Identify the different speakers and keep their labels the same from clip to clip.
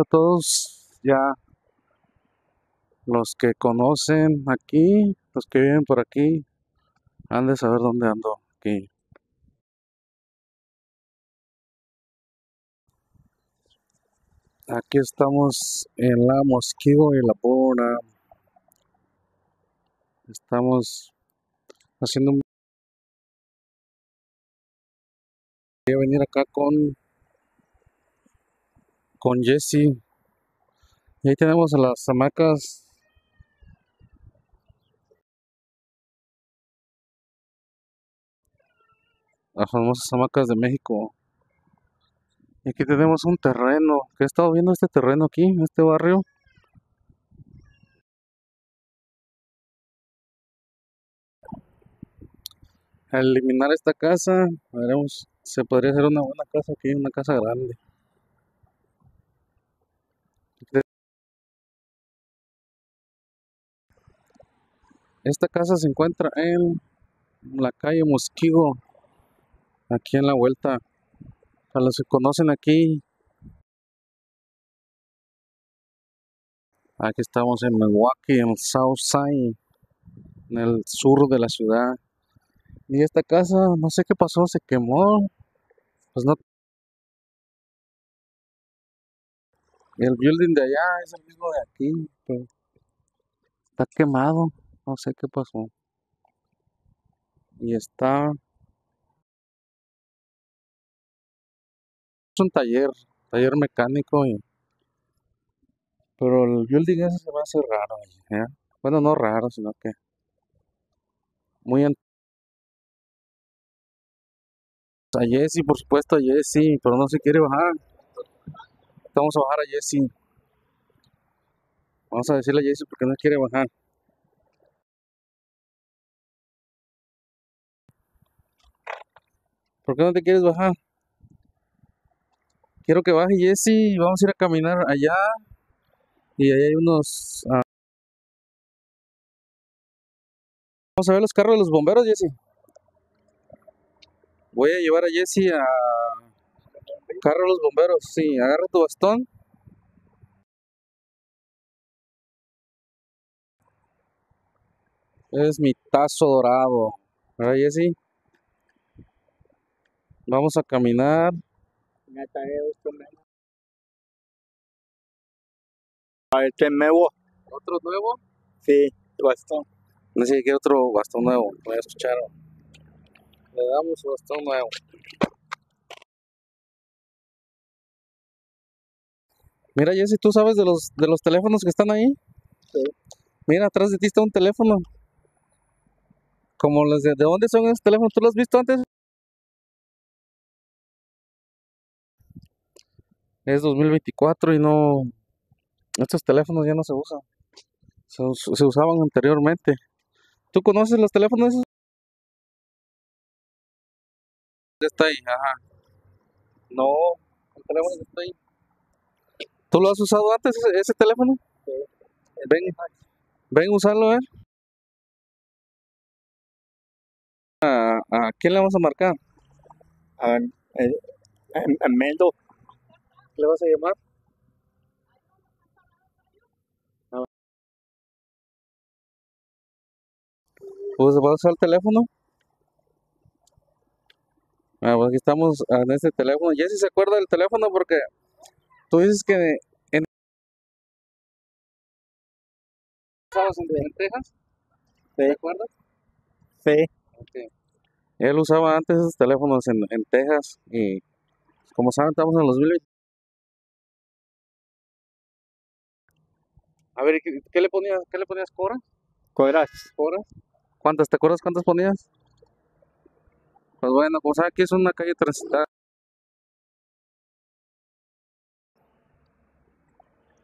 Speaker 1: a todos ya los que conocen aquí, los que viven por aquí, han de saber dónde ando aquí. Aquí estamos en la Mosquigo y la Puna. Estamos haciendo un... Voy a venir acá con con Jesse. Y ahí tenemos a las hamacas. Las famosas hamacas de México. Y aquí tenemos un terreno. Que he estado viendo este terreno aquí, en este barrio. Al eliminar esta casa, veremos, se podría hacer una buena casa aquí, una casa grande. Esta casa se encuentra en la calle Mosquigo, aquí en la vuelta. Para los que conocen aquí, aquí estamos en Milwaukee, en Southside, en el sur de la ciudad. Y esta casa, no sé qué pasó, se quemó. Pues no. El building de allá es el mismo de aquí, está quemado. No sé qué pasó. Y está... Es un taller, taller mecánico y... Pero el building ese se va a hacer raro. ¿eh? Bueno, no raro, sino que... Muy A Jesse, por supuesto, a Jesse, pero no se quiere bajar. Vamos a bajar a Jesse. Vamos a decirle a Jesse porque no quiere bajar. ¿Por qué no te quieres bajar? Quiero que baje Jesse, vamos a ir a caminar allá. Y ahí hay unos... Ah, vamos a ver los carros de los bomberos, Jesse. Voy a llevar a Jesse a carro de los bomberos. Sí, agarra tu bastón. Es mi tazo dorado. ¿Verdad, Jesse? Vamos a caminar.
Speaker 2: Este nuevo.
Speaker 1: ¿Otro nuevo?
Speaker 2: Sí, bastón.
Speaker 1: No sé qué otro bastón nuevo. Voy a escuchar. Le damos bastón nuevo. Mira, Jesse, ¿tú sabes de los, de los teléfonos que están ahí?
Speaker 2: Sí.
Speaker 1: Mira, atrás de ti está un teléfono. Como los de, ¿de dónde son esos teléfonos? ¿Tú los has visto antes? Es 2024 y no... Estos teléfonos ya no se usan. Se, se usaban anteriormente. ¿Tú conoces los teléfonos esos? Está ahí, ajá. No, el teléfono que está ahí. ¿Tú lo has usado antes ese, ese teléfono?
Speaker 2: Sí.
Speaker 1: Ven, ven a usarlo, a ver. ¿A, a quién le vamos a marcar?
Speaker 2: A, a, a Mendo.
Speaker 1: ¿Qué le vas a llamar? Pues va a usar el teléfono. Ah, pues aquí estamos en este teléfono. Jessy se acuerda del teléfono porque tú dices que en, ¿Usabas en, en Texas? ¿Te acuerdas?
Speaker 2: Sí.
Speaker 1: Él usaba antes esos teléfonos en, en Texas y como saben estamos en los 2020. A ver, ¿qué, qué le ponías? ¿Qué le ponías? ¿Cora?
Speaker 2: Coras.
Speaker 1: ¿Cora? ¿Cuántas? ¿Te acuerdas cuántas ponías? Pues bueno, pues aquí es una calle transitada.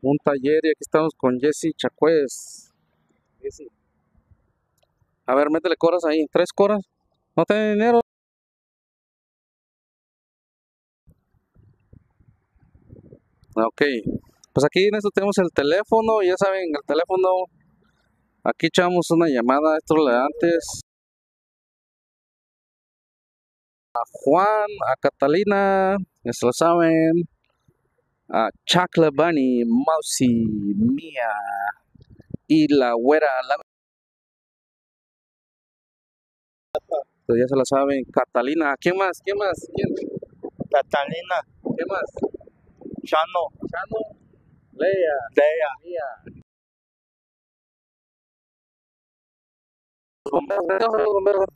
Speaker 1: Un taller y aquí estamos con Jesse Chacuez. Jesse. A ver, métele coras ahí. ¿Tres coras? ¿No tiene dinero? Ok. Pues aquí en esto tenemos el teléfono. Ya saben, el teléfono. Aquí echamos una llamada. Esto lo de antes. a Juan, a Catalina, ya se lo saben. a Chocolate Bunny, Mousy, Mía y la güera. La... Pues ya se la saben, Catalina. ¿Quién más? ¿Quién más? ¿Quién?
Speaker 2: Catalina,
Speaker 1: ¿Qué más?
Speaker 2: Chano,
Speaker 1: Chano, Lea,
Speaker 2: Dea,
Speaker 1: Mía. Los bomberos, vamos a ver los bomberos.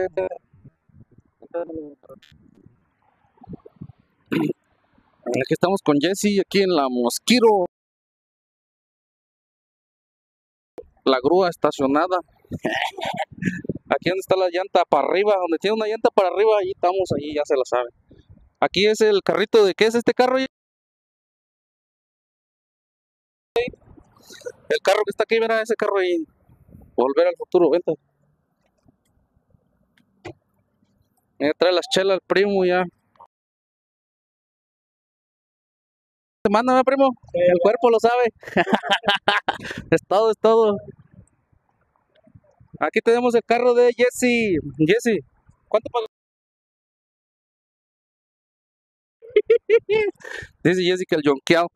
Speaker 1: Aquí estamos con Jesse, aquí en la Mosquiro. La grúa estacionada. Aquí donde está la llanta para arriba, donde tiene una llanta para arriba, ahí estamos, ahí ya se la saben. Aquí es el carrito de qué es este carro. El carro que está aquí, mira ese carro ahí. Volver al futuro, vente. Mira, trae las chelas el primo ya. Mándame, primo. El cuerpo lo sabe. es todo, es todo. Aquí tenemos el carro de Jesse. Jesse, ¿cuánto pagó? Dice Jesse que el yonkeado.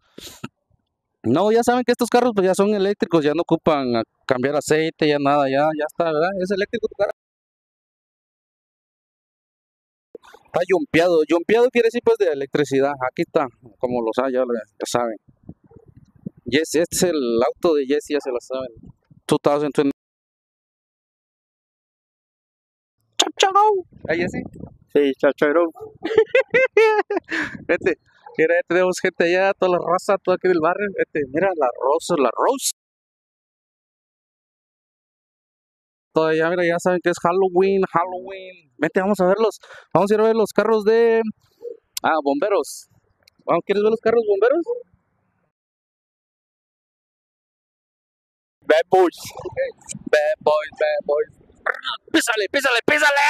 Speaker 1: No, ya saben que estos carros pues ya son eléctricos, ya no ocupan a cambiar aceite, ya nada, ya, ya está, ¿verdad? Es eléctrico tu carro. Está yompeado. Yompeado quiere decir pues de electricidad. Aquí está, como lo saben, ya, lo- ya saben. Jesse, este es el auto de Jesse, ya se lo saben. 2020. Chao, chao. Ahí Jesse.
Speaker 2: sí, Chachero,
Speaker 1: Vete, mira, ya tenemos gente allá, toda la raza, toda aquí del barrio. Vete, mira, la Rose, la Rose. Todavía, mira, ya saben que es Halloween, Halloween. Vete, vamos a verlos. Vamos a ir a ver los carros de. Ah, bomberos. ¿Quieres ver los carros bomberos?
Speaker 2: Bad Boys,
Speaker 1: Bad boys, bad boys. Písale, písale, písale.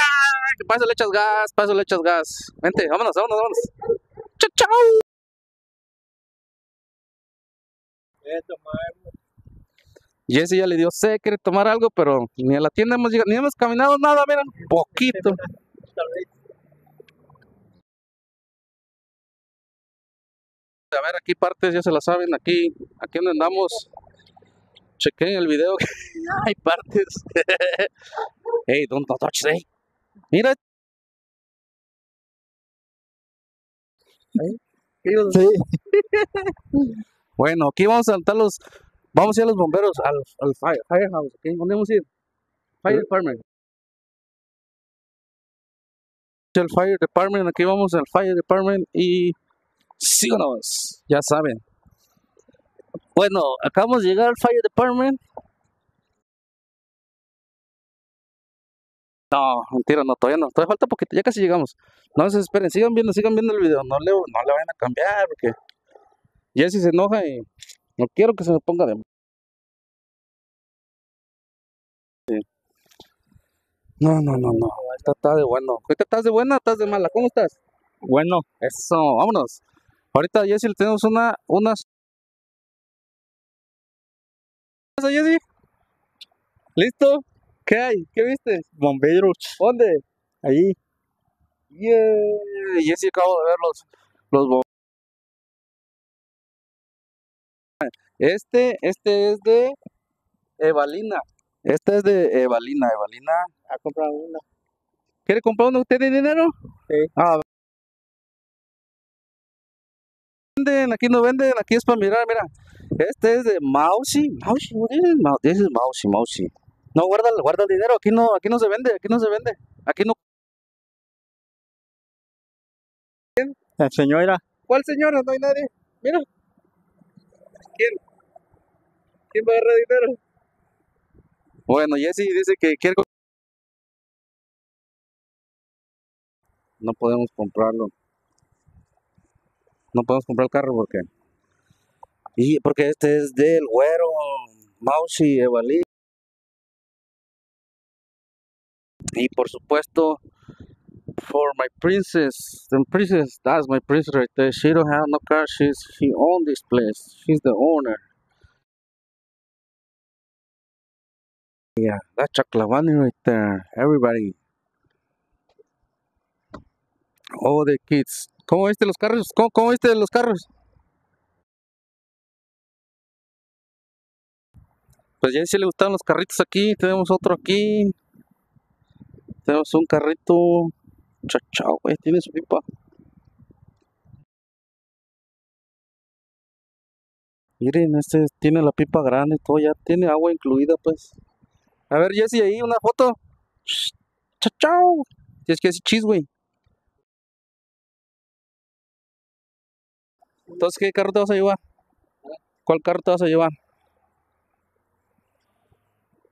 Speaker 1: Que Pásale, echas gas, pásale, echas gas. Vente, vámonos, vámonos, vámonos. Chao, chao. Jesse ya le dio sed, quiere tomar algo, pero ni a la tienda hemos llegado, ni hemos caminado nada, miren, poquito. A ver, aquí partes, ya se la saben, aquí, aquí donde andamos. Chequen el video, hay partes. hey, don't touch that. Mira.
Speaker 2: Sí,
Speaker 1: Bueno, aquí vamos a saltar los, vamos a ir a los bomberos, al, al fire, firehouse, ¿ok? ¿Dónde vamos a ir? Fire department. El fire department, aquí vamos al fire department y síganos, ya saben. Bueno, acabamos de llegar al fire department. No, mentira, no, todavía no, todavía falta poquito, ya casi llegamos. No se esperen, sigan viendo, sigan viendo el video, no le, no le vayan a cambiar, porque Jesse se enoja y no quiero que se me ponga de... Sí. No, no, no, no, esta está de bueno. ¿Ahorita estás de buena estás de mala? ¿Cómo estás?
Speaker 2: bueno,
Speaker 1: Eso, vámonos. Ahorita Jesse le tenemos una, unas... ¿Listo? ¿Qué hay? ¿Qué viste?
Speaker 2: bomberos,
Speaker 1: ¿Dónde?
Speaker 2: ahí,
Speaker 1: Yeah. Jesse acabo de ver los, los bo- Este, este es de Evalina. Este es de Evalina, Evalina.
Speaker 2: a comprar una,
Speaker 1: ¿Quiere comprar uno? ¿Tiene dinero?
Speaker 2: Sí.
Speaker 1: Ah, venden, aquí no venden, aquí es para mirar, mira. Este es de Mousy. Mousy, what is it? Mau- This is Mousy, Mousy. No, guarda, guarda el dinero, aquí no, aquí no se vende, aquí no se vende. Aquí no.
Speaker 2: la señora,
Speaker 1: ¿Cuál señora? No hay nadie. Mira. ¿Quién? ¿Quién va a agarrar dinero? Bueno, Jesse dice que quiere. No podemos comprarlo. No podemos comprar el carro porque. Y porque este es del güero, Mousy, Evalí. Y por supuesto, for my princess, the princess, that's my princess right there. She don't have no car. She's she own this place. She's the owner. Yeah, that's Chaklavani right there. Everybody. Oh, the kids. ¿Cómo viste los carros? ¿Cómo, viste los carros? Pues ya si le gustaban los carritos aquí, tenemos otro aquí, tenemos un carrito. Chachao, güey, tiene su pipa. Miren, este tiene la pipa grande y todo, ya tiene agua incluida, pues. A ver, Jesse, ahí una foto. Chachao. Tienes que decir chis, güey. Entonces, ¿qué carro te vas a llevar? ¿Cuál carro te vas a llevar?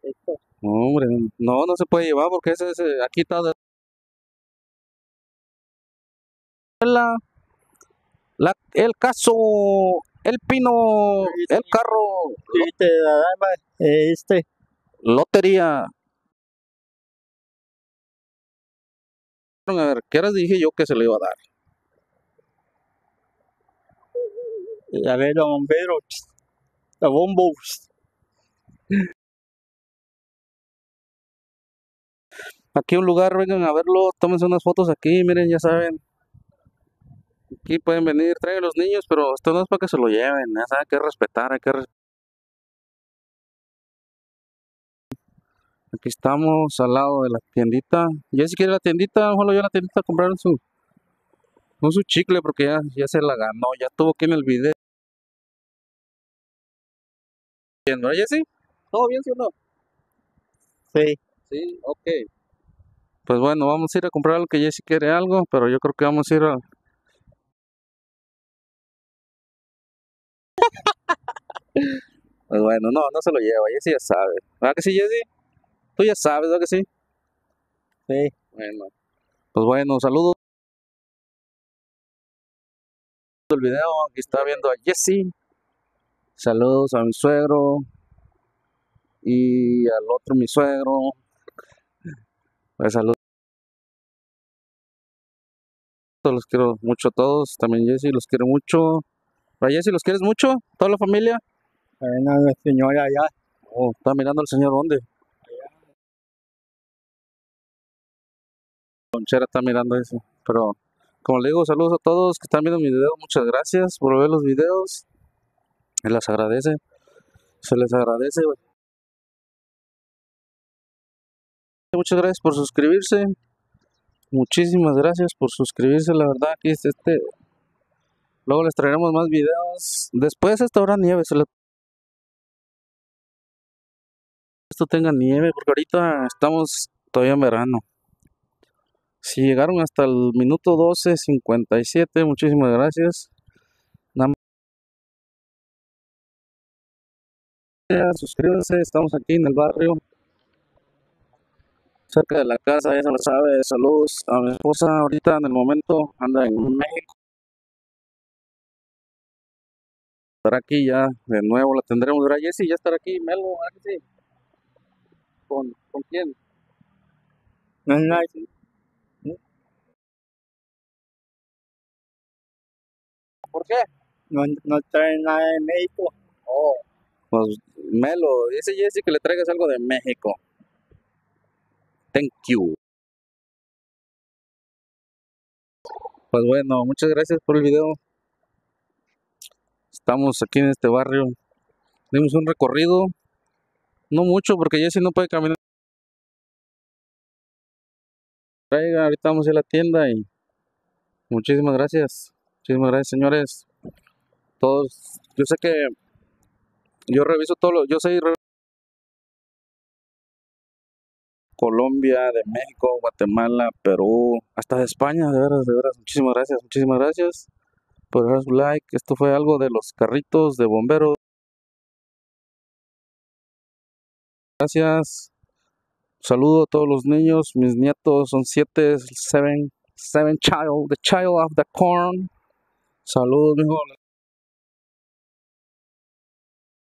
Speaker 2: Esto.
Speaker 1: No, hombre, no, no se puede llevar porque ese, ese aquí está. de- La, la, el caso, el pino, el carro,
Speaker 2: daba este.
Speaker 1: lotería. A ver, ¿qué horas dije yo que se le iba a dar?
Speaker 2: A ver, los bomberos. Los bombos.
Speaker 1: Aquí un lugar, vengan a verlo, tómense unas fotos aquí, miren, ya saben. Aquí pueden venir, traigan los niños, pero esto no es para que se lo lleven, ya saben, hay que respetar, hay que res- Aquí estamos al lado de la tiendita. Ya si quiere la tiendita, ojalá yo la tiendita a comprar su, no su chicle porque ya, ya se la ganó, ya estuvo aquí en el video. Bien, ¿verdad, Jessy? ¿Todo bien, sí o no?
Speaker 2: Sí.
Speaker 1: Sí, ok. Pues bueno, vamos a ir a comprar algo que Jessy quiere algo, pero yo creo que vamos a ir a... Pues bueno, no, no se lo lleva, Jessy ya sabe. ¿Verdad que sí, Jessy? Tú ya sabes, ¿verdad que sí?
Speaker 2: Sí.
Speaker 1: Bueno, pues bueno, saludos. El video, aquí está viendo a Jessy. Saludos a mi suegro. Y al otro mi suegro. Pues saludos. Los quiero mucho a todos. También Jessy los quiero mucho. ¿A Jessy los quieres mucho? ¿Toda la familia?
Speaker 2: Una señora allá.
Speaker 1: Oh, está mirando al señor dónde. Conchera está mirando eso. Pero como le digo, saludos a todos que están viendo mi video. Muchas gracias por ver los videos. Se les agradece. Se les agradece. Muchas gracias por suscribirse. Muchísimas gracias por suscribirse. La verdad, aquí es este. Luego les traeremos más videos. Después esta hora nieve. Se les esto tenga nieve, porque ahorita estamos todavía en verano. Si llegaron hasta el minuto 12.57, muchísimas gracias. Suscríbanse, estamos aquí en el barrio, cerca de la casa, ya se lo sabe. Saludos a mi esposa, ahorita en el momento anda en México. Estará aquí ya de nuevo, la tendremos. ¿Verdad, Jessy? Ya estará aquí, Melo, ¿verdad que sí? ¿Con, ¿Con quién?
Speaker 2: No es nada.
Speaker 1: ¿Por qué?
Speaker 2: No, no trae nada de México.
Speaker 1: Oh, pues Melo, dice Jesse que le traigas algo de México. Thank you. Pues bueno, muchas gracias por el video. Estamos aquí en este barrio. Dimos un recorrido. No mucho porque Jesse no puede caminar. Traiga, ahorita vamos a la tienda y muchísimas gracias. Muchísimas gracias, señores. Todos, yo sé que yo reviso todo lo, yo sé Colombia, de México, Guatemala, Perú, hasta de España, de veras, de veras, muchísimas gracias, muchísimas gracias por dejar su like. Esto fue algo de los carritos de bomberos. Gracias. Saludo a todos los niños, mis nietos son siete, seven, seven child, the child of the corn. Saludos, mijo.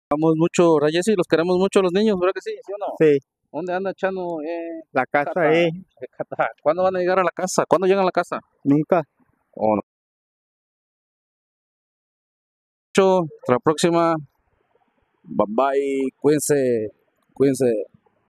Speaker 1: Amamos mucho, Rayesi, los queremos mucho los niños, ¿verdad que sí? ¿Sí o no?
Speaker 2: Sí.
Speaker 1: ¿Dónde anda Chano? Eh,
Speaker 2: La casa
Speaker 1: Cata.
Speaker 2: es
Speaker 1: eh, Cata? ¿Cuándo van a llegar a la casa? ¿Cuándo llegan a la casa?
Speaker 2: nunca.
Speaker 1: ¿O no? Hasta la próxima. Bye bye. Cuídense. Cuídense.